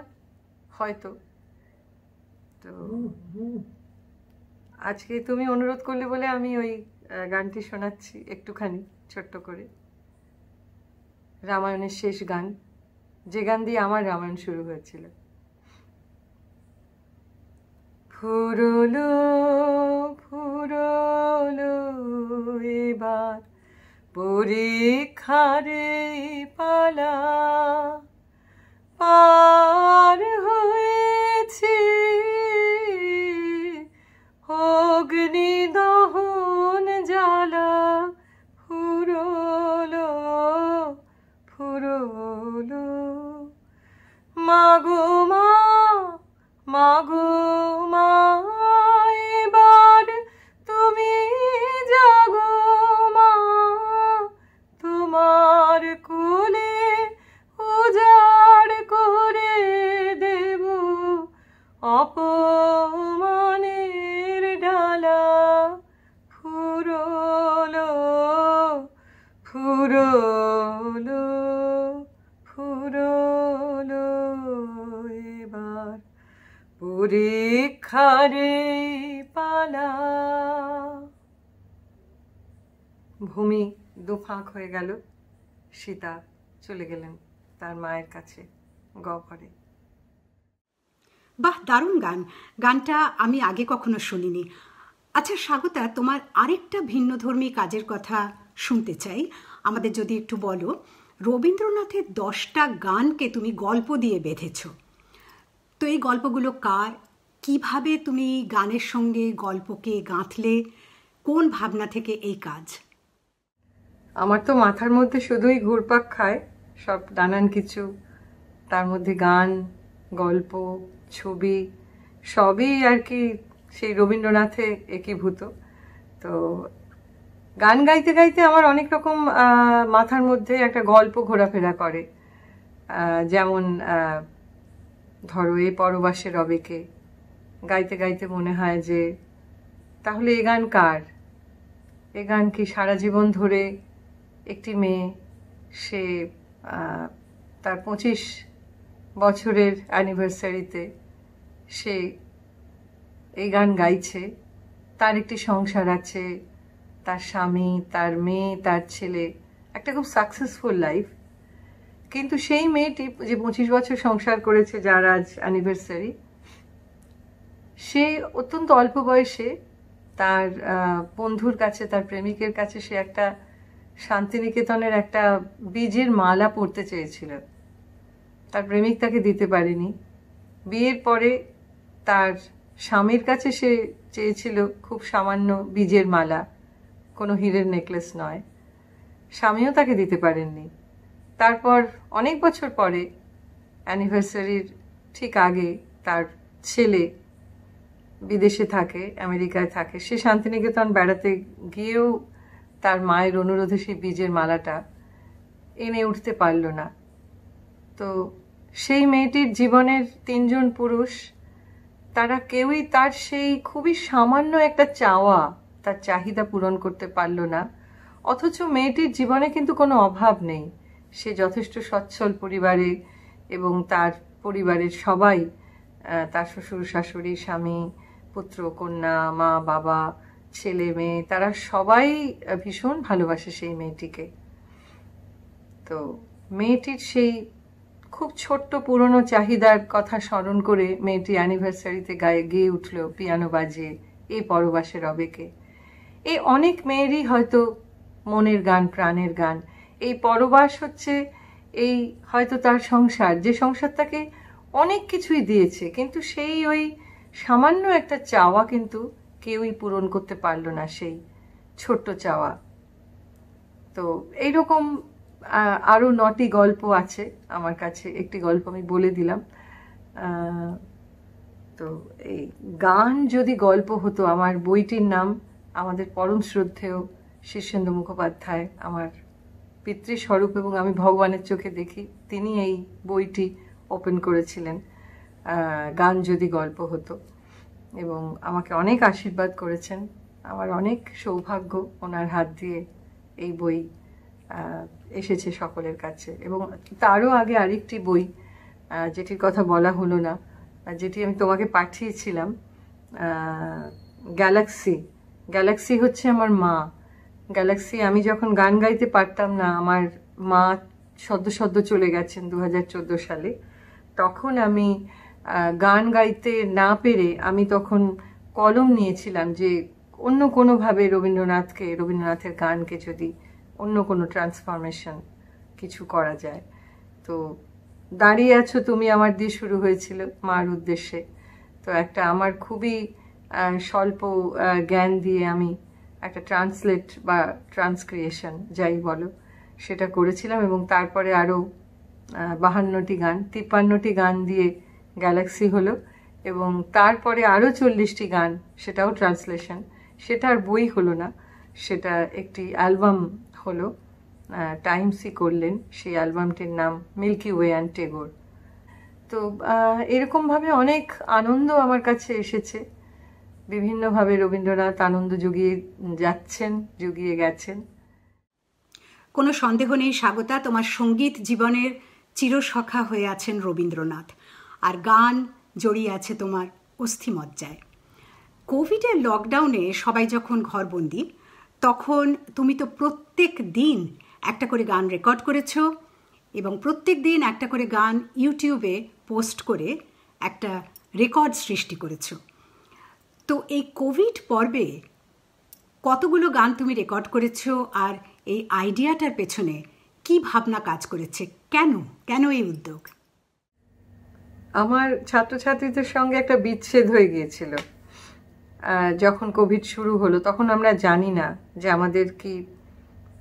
হয়তো। তো আজকে তুমি অনুরোধ করলে বলে আমি ওই গানটি শোনাচ্ছি একটুখানি ছোট্ট করে। রামায়ণের শেষ গান যে গান দিয়ে আমার রামায়ণ শুরু হয়েছিল। ফুরলো ফুরলো এবার পরীক্ষারে পালা। পার পরীক্ষারে পালা। ভূমি দুফাঁক হয়ে গেল। সীতা চলে গেলেন তার মায়ের কাছে গহ্বরে। বাহ, দারুণ গান। গানটা আমি আগে কখনো শুনিনি। আচ্ছা স্বাগতা, তোমার আরেকটা ভিন্নধর্মী কাজের কথা শুনতে চাই। আমাদের যদি একটু বলো, রবীন্দ্রনাথের দশটা গানকে তুমি গল্প দিয়ে বেঁধেছ। তো এই গল্পগুলো কার কীভাবে তুমি গানের সঙ্গে গল্পকে গাঁথলে? কোন ভাবনা থেকে এই কাজ? আমার তো মাথার মধ্যে শুধুই ঘুরপাক খায়, সব নানান কিছু। তার মধ্যে গান, গল্প, ছবি, সবই আর কি সেই রবীন্দ্রনাথে একীভূত। তো গান গাইতে গাইতে আমার অনেক রকম মাথার মধ্যে একটা গল্প ঘোরাফেরা করে। যেমন ধরো এ পরবাসে রবেকে গাইতে গাইতে মনে হয় যে, তাহলে এ গান কার? এ গান কি সারা জীবন ধরে একটি মেয়ে? সে তার পঁচিশ বছরের অ্যানিভার্সারিতে সে এই গান গাইছে, তার একটি সংসার আছে, তার স্বামী, তার মেয়ে, তার ছেলে, একটা খুব সাকসেসফুল লাইফ কিন্তু সেই মেয়েটি যে পঁচিশ বছর সংসার করেছে যার আজ অ্যানিভার্সারি সে অত্যন্ত অল্প বয়সে তার বন্ধুর কাছে, তার প্রেমিকের কাছে সে একটা শান্তিনিকেতনের একটা বীজের মালা পরতে চেয়েছিল। তার প্রেমিক তাকে দিতে পারেনি। বিয়ের পরে তার স্বামীর কাছে সে চেয়েছিল খুব সামান্য বীজের মালা, কোনো হীরের নেকলেস নয়। স্বামীও তাকে দিতে পারেননি। তারপর অনেক বছর পরে অ্যানিভার্সারির ঠিক আগে তার ছেলে বিদেশে থাকে, আমেরিকায় থাকে। সে শান্তিনিকেতন বেড়াতে গিয়েও তার মায়ের অনুরোধে সেই বীজের মালাটা এনে উঠতে পারল না। তো সেই মেয়েটির জীবনের তিনজন পুরুষ, তারা কেউই তার সেই খুবই সামান্য একটা চাওয়া, তার চাহিদা পূরণ করতে পারল না। অথচ মেয়েটির জীবনে কিন্তু কোনো অভাব নেই। সে যথেষ্ট সচ্ছল পরিবারে এবং তার পরিবারের সবাই তার শ্বশুর, শাশুড়ি, স্বামী পুত্র, কন্যা, মা, বাবা, ছেলে, মেয়ে, তারা সবাই ভীষণ ভালোবাসে সেই মেয়েটিকে। তো মেয়েটির সেই খুব ছোট্ট পুরনো চাহিদার কথা স্মরণ করে মেয়েটি অ্যানিভার্সারিতে গায়ে গিয়ে উঠল পিয়ানো বাজিয়ে এই পরবাসে রবেকে এই অনেক মেয়েরই হয়তো মনের গান, প্রাণের গান। এই পরবাস হচ্ছে এই হয়তো তার সংসার, যে সংসার তাকে অনেক কিছুই দিয়েছে, কিন্তু সেই ওই সামান্য একটা চাওয়া কিন্তু কেউই পূরণ করতে পারল না সেই ছোট্ট চাওয়া। তো এইরকম আরও নটি গল্প আছে আমার কাছে। একটি গল্প আমি বলে দিলাম। তো এই গান যদি গল্প হতো, আমার বইটির নাম আমাদের পরম শ্রদ্ধেয় শীর্ষেন্দু মুখোপাধ্যায়, আমার পিতৃস্বরূপ এবং আমি ভগবানের চোখে দেখি, তিনি এই বইটি ওপেন করেছিলেন। গান যদি গল্প হতো। এবং আমাকে অনেক আশীর্বাদ করেছেন। আমার অনেক সৌভাগ্য ওনার হাত দিয়ে এই বই এসেছে সকলের কাছে। এবং তারও আগে আরেকটি বই যেটির কথা বলা হলো না যেটি আমি তোমাকে পাঠিয়েছিলাম গ্যালাক্সি। গ্যালাক্সি হচ্ছে আমার মা। গ্যালাক্সি, আমি যখন গান গাইতে পারতাম না, আমার মা সদ্য সদ্য চলে গেছেন দু হাজার চোদ্দ সালে। তখন আমি গান গাইতে না পেরে আমি তখন কলম নিয়েছিলাম যে অন্য কোনোভাবে রবীন্দ্রনাথকে, রবীন্দ্রনাথের গানকে যদি অন্য কোনো ট্রান্সফরমেশন কিছু করা যায়। তো দাঁড়িয়ে আছো তুমি আমার দিয়ে শুরু হয়েছিল মার উদ্দেশ্যে। তো একটা আমার খুবই স্বল্প জ্ঞান দিয়ে আমি একটা ট্রান্সলেট বা ট্রান্সক্রিয়েশন যাই বলো, সেটা করেছিলাম এবং তারপরে আরও বাহান্নটি গান, তিপ্পান্নটি গান দিয়ে গ্যালাক্সি হলো এবং তারপরে আরও চল্লিশটি গান, সেটাও ট্রান্সলেশন। সেটার বই হলো না, সেটা একটি অ্যালবাম হলো টাইমসই করলেন, সেই অ্যালবামটির নাম মিল্কি ওয়ে অ্যান্ড টেগোর। তো এরকমভাবে অনেক আনন্দ আমার কাছে এসেছে। বিভিন্নভাবে রবীন্দ্রনাথ আনন্দ জুগিয়ে যাচ্ছেন, জুগিয়ে গেছেন। কোনো সন্দেহ নেই, স্বাগতা, তোমার সংগীত জীবনের চিরসখা হয়ে আছেন রবীন্দ্রনাথ। আর গান জড়িয়ে আছে তোমার অস্থিমজ্জায় কোভিডের লকডাউনে সবাই যখন ঘরবন্দি, তখন তুমি তো প্রত্যেক দিন একটা করে গান রেকর্ড করেছ এবং প্রত্যেক দিন একটা করে গান ইউটিউবে পোস্ট করে একটা রেকর্ড সৃষ্টি করেছ। তো এই কোভিড পর্বে কতগুলো গান তুমি রেকর্ড করেছ আর এই আইডিয়াটার পেছনে কি ভাবনা কাজ করেছে? কেন? কেন এই উদ্যোগ? আমার ছাত্রছাত্রীদের সঙ্গে একটা বিচ্ছেদ হয়ে গিয়েছিল। যখন কোভিড শুরু হলো, তখন আমরা জানি না যে আমাদের কি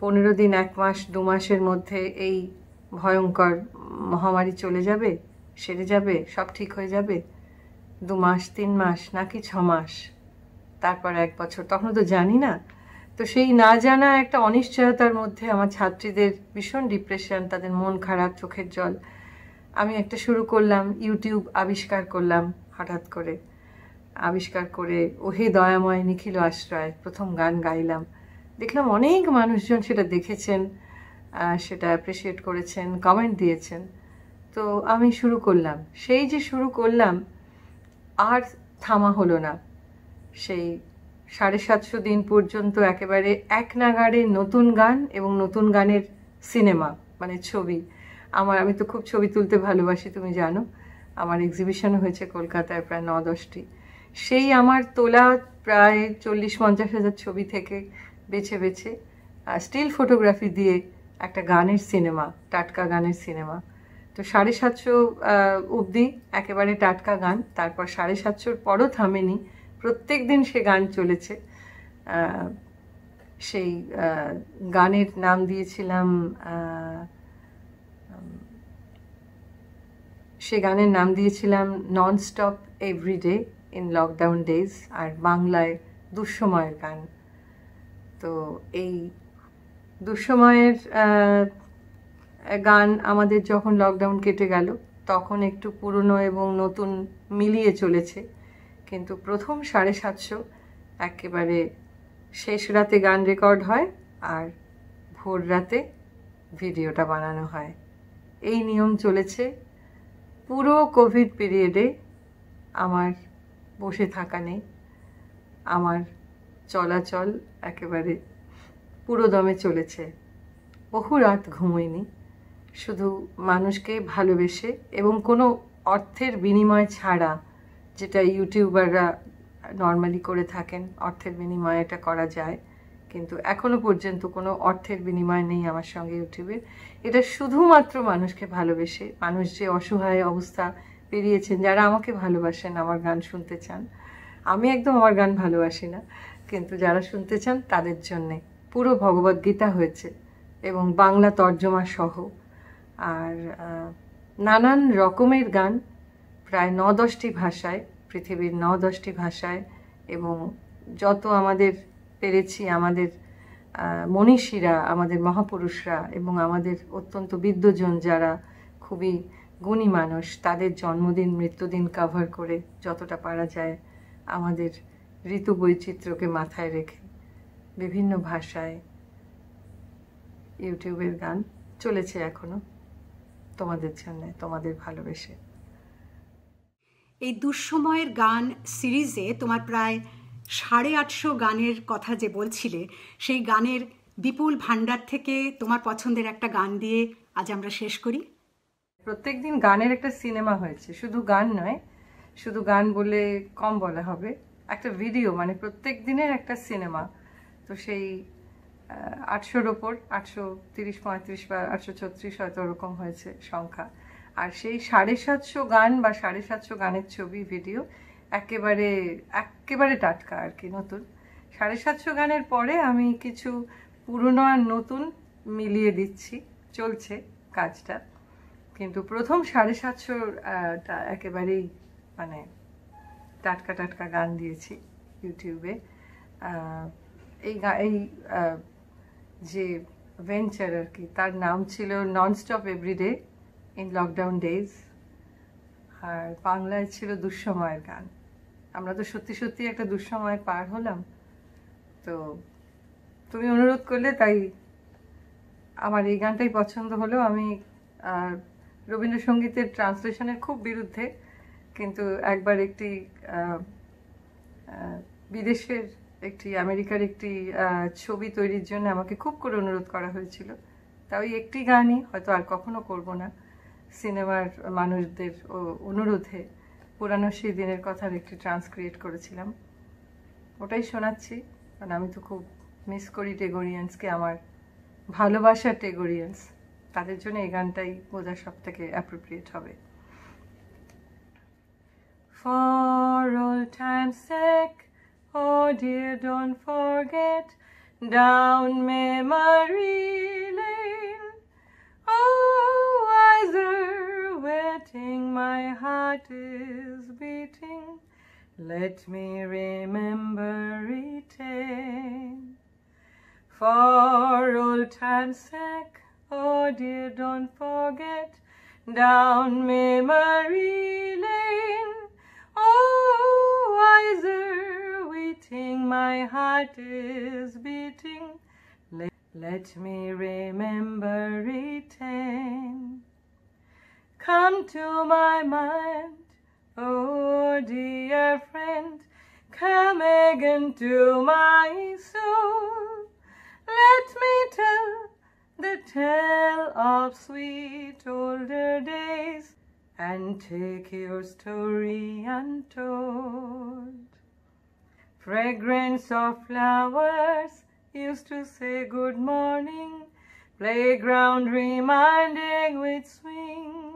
পনেরো দিন, এক মাস, দু মাসের মধ্যে এই ভয়ঙ্কর মহামারী চলে যাবে, সেরে যাবে, সব ঠিক হয়ে যাবে? দু মাস, তিন মাস, নাকি ছ মাস? তারপর এক বছর, তখন তো জানি না। তো সেই না জানা একটা অনিশ্চয়তার মধ্যে আমার ছাত্রীদের ভীষণ ডিপ্রেশন তাদের মন খারাপ, চোখের জল। আমি একটা শুরু করলাম, ইউটিউব আবিষ্কার করলাম হঠাৎ করে। আবিষ্কার করে ওহে দয়াময় নিখিল আশ্রয়, প্রথম গান গাইলাম। দেখলাম অনেক মানুষজন সেটা দেখেছেন সেটা অ্যাপ্রিসিয়েট করেছেন কমেন্ট দিয়েছেন। তো আমি শুরু করলাম। সেই যে শুরু করলাম, আর থামা হলো না। সেই সাড়ে সাতশো দিন পর্যন্ত একেবারে এক নাগাড়ে নতুন গান এবং নতুন গানের সিনেমা মানে ছবি। আমার, আমি তো খুব ছবি তুলতে ভালোবাসি, তুমি জানো। আমার এক্সিবিশনও হয়েছে কলকাতায় প্রায় ন দশটি। সেই আমার তোলা প্রায় চল্লিশ পঞ্চাশ হাজার ছবি থেকে বেছে বেছে স্টিল ফটোগ্রাফি দিয়ে একটা গানের সিনেমা টাটকা গানের সিনেমা তো সাড়ে সাতশো অবধি একেবারে টাটকা গান, তারপর সাড়ে সাতশোর পরও থামেনি। প্রত্যেক দিন সে গান চলেছে। সেই গানের নাম দিয়েছিলাম সে গানের নাম দিয়েছিলাম non stop everyday in lockdown days আর বাংলায় দুঃসময়ের গান। তো এই দুঃসময়ের গান আমাদের যখন লকডাউন কেটে গেল, তখন একটু পুরনো এবং নতুন মিলিয়ে চলেছে। কিন্তু প্রথম সাড়ে সাতশো একেবারে শেষ রাতে গান রেকর্ড হয় আর ভোর রাতে ভিডিওটা বানানো হয়। এই নিয়ম চলেছে পুরো কোভিড পিরিয়ডে আমার বসে থাকা নেই। আমার চলাচল একেবারে পুরো দমে চলেছে। বহু রাত ঘুমোয়নি। শুধু মানুষকে ভালোবেসে এবং কোনো অর্থের বিনিময় ছাড়া যেটা ইউটিউবাররা নর্মালি করে থাকেন, অর্থের বিনিময়ে এটা করা যায়। কিন্তু এখনও পর্যন্ত কোনো অর্থের বিনিময় নেই আমার সঙ্গে ইউটিউবের এটা শুধুমাত্র মানুষকে ভালোবেসে, মানুষ যে অসহায় অবস্থা পেরিয়েছেন, যারা আমাকে ভালোবাসেন, আমার গান শুনতে চান। আমি একদম আমার গান ভালোবাসি না, কিন্তু যারা শুনতে চান তাদের জন্যে। পুরো ভগবদ্গীতা হয়েছে এবং বাংলা তর্জমা সহ। আর নানান রকমের গান প্রায় ন দশটি ভাষায়, পৃথিবীর ন দশটি ভাষায় এবং যত আমাদের পেরেছি আমাদের মনীষীরা, আমাদের মহাপুরুষরা এবং আমাদের অত্যন্ত বিদ্যজন যারা খুবই গুণী মানুষ, তাদের জন্মদিন, মৃত্যুদিন কাভার করে যতটা পারা যায় আমাদের ঋতু বৈচিত্র্যকে মাথায় রেখে বিভিন্ন ভাষায় ইউটিউবের গান চলেছে এখনও তোমাদের জন্য, তোমাদের ভালোবেসে। এই দুঃসময়ের গান সিরিজে তোমার প্রায় সাড়ে আটশো গানের কথা যে বলছিলে, সেই গানের বিপুল ভাণ্ডার থেকে তোমার পছন্দের একটা গান দিয়ে আজ আমরা শেষ করি। প্রত্যেক দিন গানের একটা সিনেমা হয়েছে, শুধু গান নয়, শুধু গান বলে কম বলা হবে, একটা ভিডিও মানে প্রত্যেক দিনের একটা সিনেমা। তো সেই আটশোর ওপর, আটশো তিরিশ, পঁয়ত্রিশ বা আটশো ছত্রিশ হয়তো ওরকম হয়েছে সংখ্যা। আর সেই সাড়ে সাতশো গান বা সাড়ে সাতশো গানের ছবি, ভিডিও একেবারে একেবারে টাটকা আর কি, নতুন। সাড়ে সাতশো গানের পরে আমি কিছু পুরনো আর নতুন মিলিয়ে দিচ্ছি, চলছে কাজটা। কিন্তু প্রথম সাড়ে সাতশো একেবারেই মানে টাটকা টাটকা গান দিয়েছি ইউটিউবে। এই এই যে ভেঞ্চার আর কি, তার নাম ছিল nonstop everyday in lockdown days আর বাংলায় ছিল দুঃসময়ের গান। আমরা তো সত্যি সত্যি একটা দুঃসময় পার হলাম। তো তুমি অনুরোধ করলে তাই আমার এই গানটাই পছন্দ হলো। আমি রবীন্দ্রসঙ্গীতের ট্রান্সলেশনের খুব বিরুদ্ধে, কিন্তু একবার একটি বিদেশের একটি, আমেরিকার একটি ছবি তৈরির জন্য আমাকে খুব করে অনুরোধ করা হয়েছিল। তা ওই একটি গানই হয়তো আর কখনো করব না। সিনেমার মানুষদের অনুরোধে। পুরানো সেই দিনের কথার একটি ট্রান্সক্রিয়েট করেছিলাম ওটাই শোনাচ্ছি কারণ আমি তো খুব মিস করি টেগোরিয়ান্সকে আমার ভালোবাসার টেগোরিয়ান্স তাদের জন্য এই গানটাই বোঝা সব থেকে অ্যাপ্রোপ্রিয়েট হবে For all time's sake, oh dear, don't forget down memory lane. Oh, wiser waiting, my heart is beating. Let me remember, retain. For old time's sake, oh dear, don't forget down memory lane. Oh, wiser waiting, my heart is beating. Let, let me remember, retain. Come to my mind, oh dear friend, come again to my soul. Let me tell the tale of sweet older days and take your story untold. Fragrance of flowers used to say good morning, playground reminding with swing.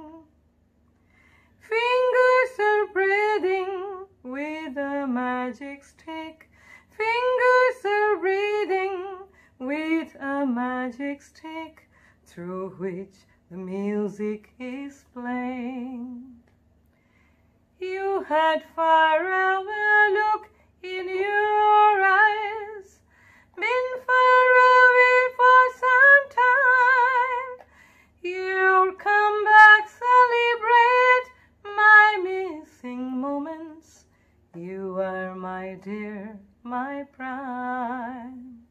Fingers are breathing with a magic stick. Fingers are breathing with a magic stick through which the music is playing. You had far away look in your eyes, been far away for some time. You'll come back, celebrate missing moments. You are my dear, my prime.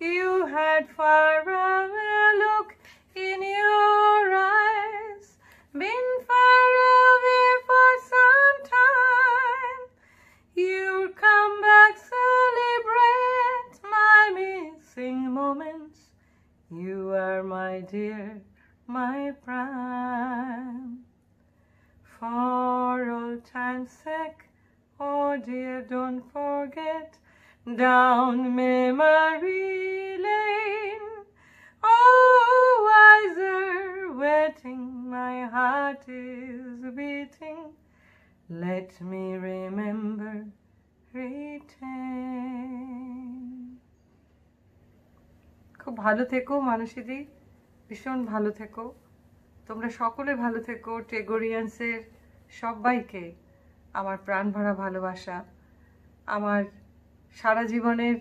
You had far away look in your eyes, been far away for some time. You'll come back, celebrate my missing moments. You are my dear, my prime. Dear, don't forget down memory lane. Oh, wiser waiting, my heart is beating. Let me remember, retain. খুব ভালো থেকো মানুষেরই ভীষণ ভালো থেকো তোমরা সকলে ভালো থেকো টেগোরিয়ান্সের সবাইকে আমার প্রাণ ভরা ভালোবাসা, আমার সারা জীবনের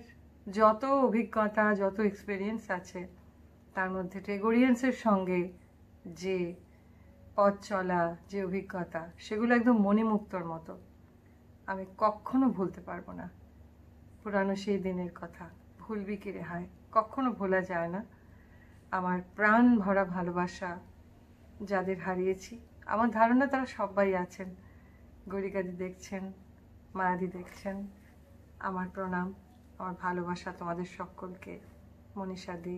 যত অভিজ্ঞতা, যত এক্সপিরিয়েন্স আছে, তার মধ্যে টেগোরিয়ান্সের সঙ্গে যে পথ চলা, যে অভিজ্ঞতা, সেগুলো একদম মণিমুক্তর মতো। আমি কখনো ভুলতে পারব না। পুরানো সেই দিনের কথা, ভুলবি কি রেহাই কখনো ভোলা যায় না। আমার প্রাণ ভরা ভালোবাসা যাদের হারিয়েছি, আমার ধারণা তারা সবাই আছেন। গরিকাদি দেখছেন, মায়াদি দেখছেন, আমার প্রণাম, আমার ভালোবাসা তোমাদের সকলকে, মনীষা দি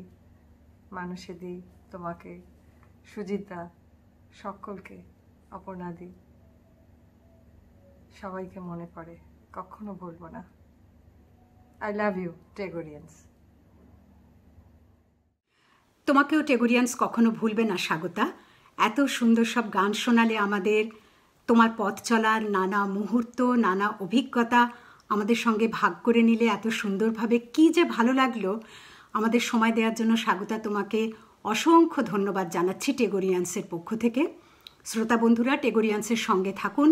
মানুষে দি, তোমাকে, সুজিতা, সকলকে, অপর্ণা দি। সবাইকে মনে পড়ে, কখনো ভুলবো না। আই লাভ ইউ টেগোরিয়ান্স তোমাকেও টেগোরিয়ান্স কখনো ভুলবে না, স্বাগতা। এত সুন্দর সব গান শোনালে আমাদের তোমার পথ চলার নানা মুহূর্ত, নানা অভিজ্ঞতা আমাদের সঙ্গে ভাগ করে নিলে এত সুন্দরভাবে কি যে ভালো লাগল। আমাদের সময় দেওয়ার জন্য স্বাগতা তোমাকে অসংখ্য ধন্যবাদ জানাচ্ছি টেগোরিয়ান্সের পক্ষ থেকে। শ্রোতা বন্ধুরা, টেগোরিয়ান্সের সঙ্গে থাকুন।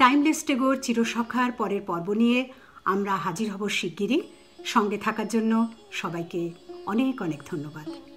টাইমলেস টেগোর চিরসখার পরের পর্ব নিয়ে আমরা হাজির হব শিগগিরই। সঙ্গে থাকার জন্য সবাইকে অনেক অনেক ধন্যবাদ।